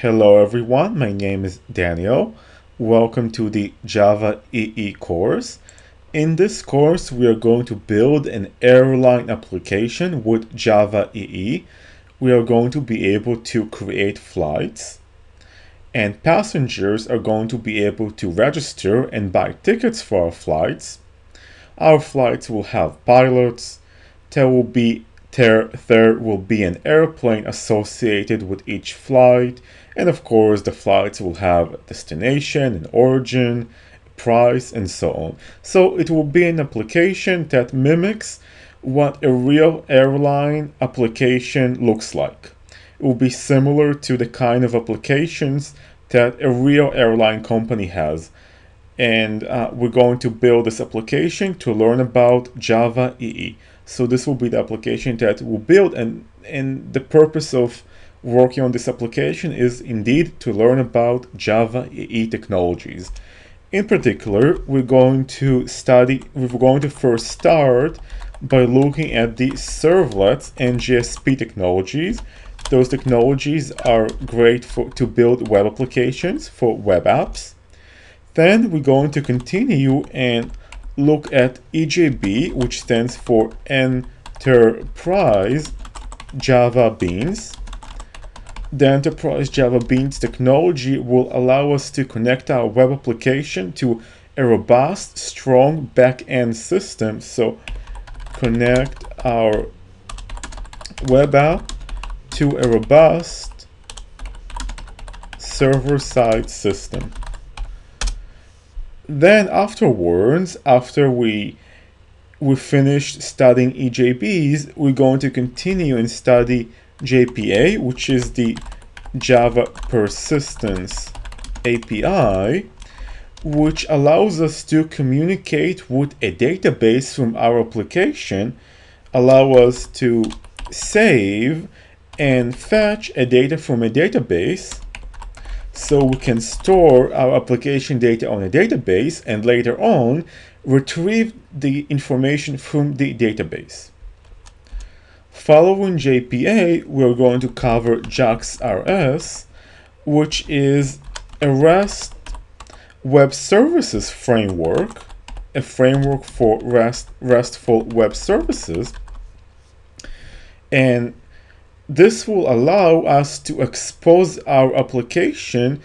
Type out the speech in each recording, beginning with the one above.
Hello everyone, my name is Daniel. Welcome to the Java EE course. In this course, we are going to build an airline application with Java EE. We are going to be able to create flights and passengers are going to be able to register and buy tickets for our flights. Our flights will have pilots. There will be there, there will be an airplane associated with each flight and of course, the flights will have a destination, an origin, price, and so on. So it will be an application that mimics what a real airline application looks like. It will be similar to the kind of applications that a real airline company has. And uh, we're going to build this application to learn about Java EE. So this will be the application that we'll build and, and the purpose of working on this application is indeed to learn about Java EE technologies. In particular, we're going to study, we're going to first start by looking at the servlets and JSP technologies. Those technologies are great for, to build web applications for web apps. Then we're going to continue and look at EJB, which stands for Enterprise Java Beans the Enterprise Java Beans technology will allow us to connect our web application to a robust, strong back-end system. So connect our web app to a robust server-side system. Then afterwards, after we we finished studying EJBs, we're going to continue and study JPA, which is the Java Persistence API, which allows us to communicate with a database from our application, allow us to save and fetch a data from a database so we can store our application data on a database and later on retrieve the information from the database. Following JPA, we're going to cover JAX-RS, which is a REST web services framework, a framework for REST, RESTful web services. And this will allow us to expose our application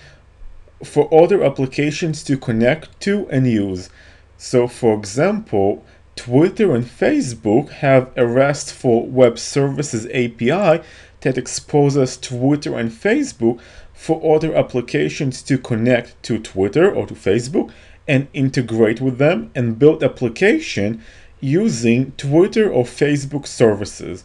for other applications to connect to and use. So for example, Twitter and Facebook have a RESTful Web Services API that exposes Twitter and Facebook for other applications to connect to Twitter or to Facebook and integrate with them and build application using Twitter or Facebook services.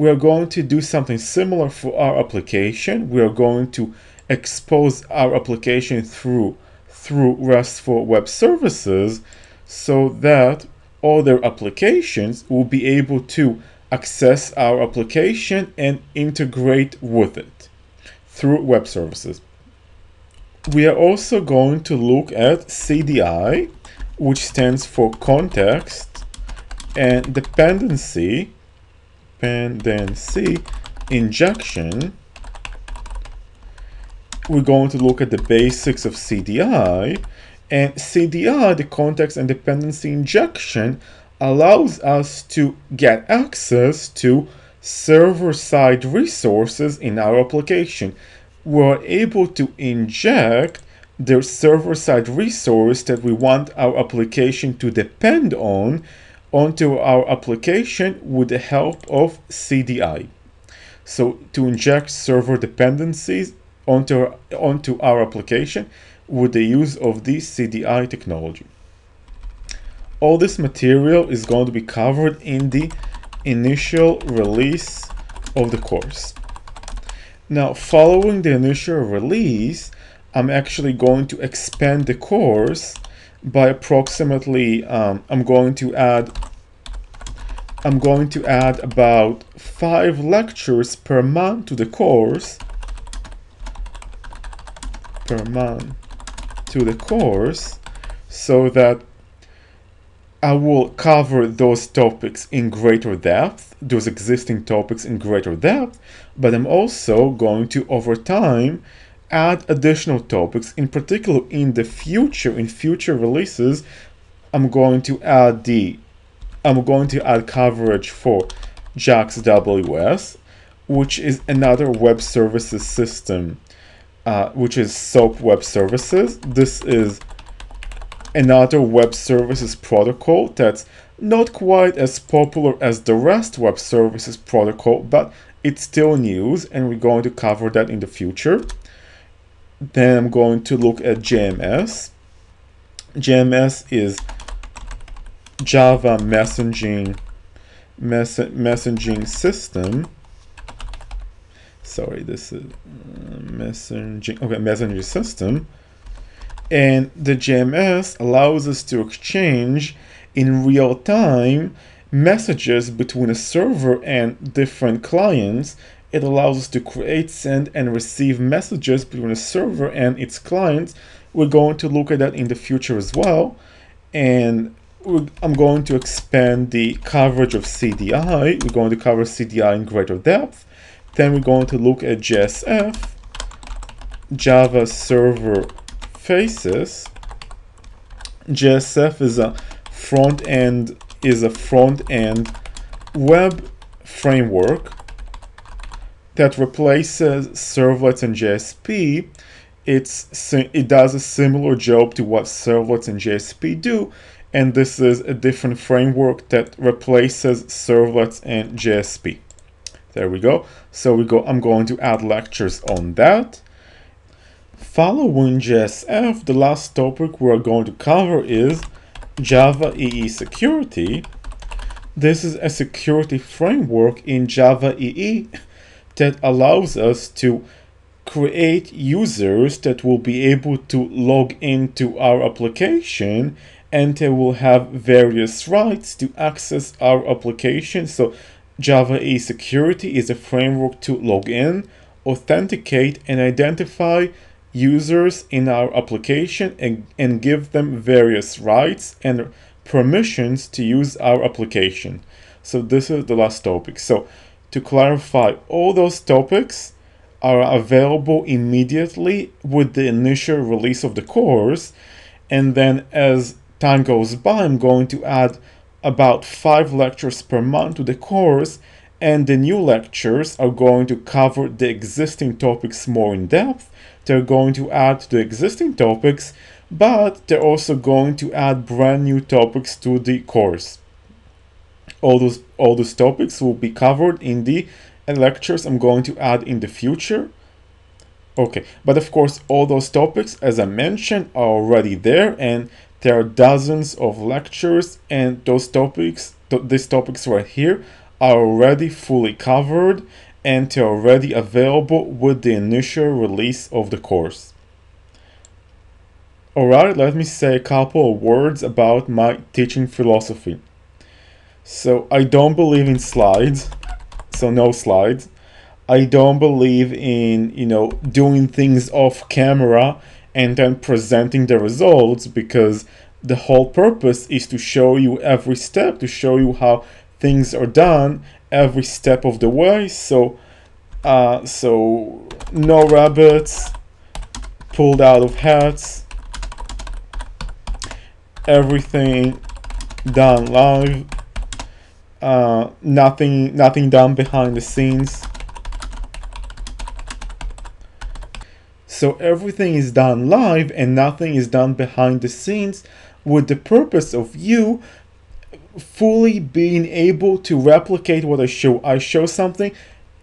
We are going to do something similar for our application. We are going to expose our application through through RESTful web services so that other applications will be able to access our application and integrate with it through web services. We are also going to look at CDI, which stands for context and dependency, dependency injection. We're going to look at the basics of CDI and CDI, the context and dependency injection, allows us to get access to server-side resources in our application. We're able to inject the server-side resource that we want our application to depend on onto our application with the help of CDI. So to inject server dependencies onto, onto our application, with the use of this CDI technology. All this material is going to be covered in the initial release of the course. Now, following the initial release, I'm actually going to expand the course by approximately, um, I'm going to add I'm going to add about five lectures per month to the course. Per month to the course so that I will cover those topics in greater depth, those existing topics in greater depth, but I'm also going to, over time, add additional topics. In particular, in the future, in future releases, I'm going to add the, I'm going to add coverage for JAX WS, which is another web services system, uh, which is SOAP Web Services. This is another web services protocol that's not quite as popular as the REST web services protocol, but it's still news and we're going to cover that in the future. Then I'm going to look at JMS. JMS is Java messaging mess messaging system. Sorry, this is uh, messaging. Okay, messaging system, and the JMS allows us to exchange in real time messages between a server and different clients. It allows us to create, send, and receive messages between a server and its clients. We're going to look at that in the future as well. And I'm going to expand the coverage of CDI. We're going to cover CDI in greater depth. Then we're going to look at JSF, Java Server Faces. JSF is a front end is a front end web framework that replaces servlets and JSP. It's it does a similar job to what servlets and JSP do, and this is a different framework that replaces servlets and JSP. There we go. So we go. I'm going to add lectures on that. Following JSF, the last topic we're going to cover is Java EE Security. This is a security framework in Java EE that allows us to create users that will be able to log into our application and they will have various rights to access our application. So Java EE Security is a framework to log in, authenticate, and identify users in our application and, and give them various rights and permissions to use our application. So this is the last topic. So to clarify, all those topics are available immediately with the initial release of the course. And then as time goes by, I'm going to add about five lectures per month to the course and the new lectures are going to cover the existing topics more in depth they're going to add to the existing topics, but they're also going to add brand new topics to the course. All those, all those topics will be covered in the lectures I'm going to add in the future. Okay, but of course, all those topics, as I mentioned, are already there, and there are dozens of lectures, and those topics, th these topics right here, are already fully covered and they're already available with the initial release of the course. Alright, let me say a couple of words about my teaching philosophy. So, I don't believe in slides, so no slides. I don't believe in, you know, doing things off camera and then presenting the results because the whole purpose is to show you every step, to show you how things are done every step of the way. So, uh, so no rabbits pulled out of hats. Everything done live. Uh, nothing, nothing done behind the scenes. So everything is done live and nothing is done behind the scenes with the purpose of you fully being able to replicate what I show. I show something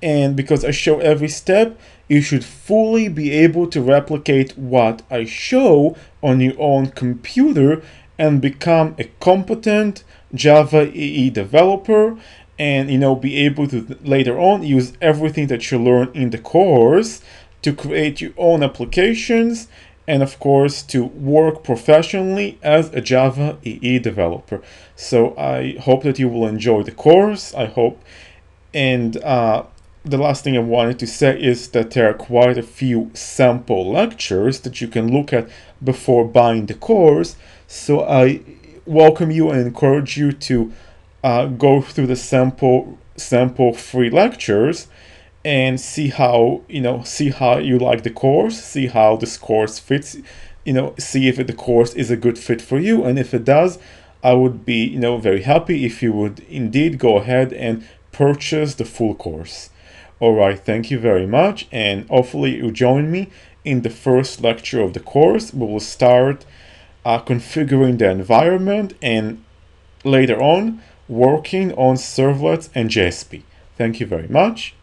and because I show every step, you should fully be able to replicate what I show on your own computer and become a competent Java EE developer and you know be able to later on use everything that you learn in the course to create your own applications and of course to work professionally as a Java EE developer. So I hope that you will enjoy the course. I hope, and uh, the last thing I wanted to say is that there are quite a few sample lectures that you can look at before buying the course. So I welcome you and encourage you to uh, go through the sample sample free lectures and see how you know see how you like the course see how this course fits you know see if the course is a good fit for you. And if it does i would be you know very happy if you would indeed go ahead and purchase the full course. All right. Thank you very much. And hopefully you join me in the first lecture of the course. We will start uh, configuring the environment and later on working on servlets and JSP. Thank you very much.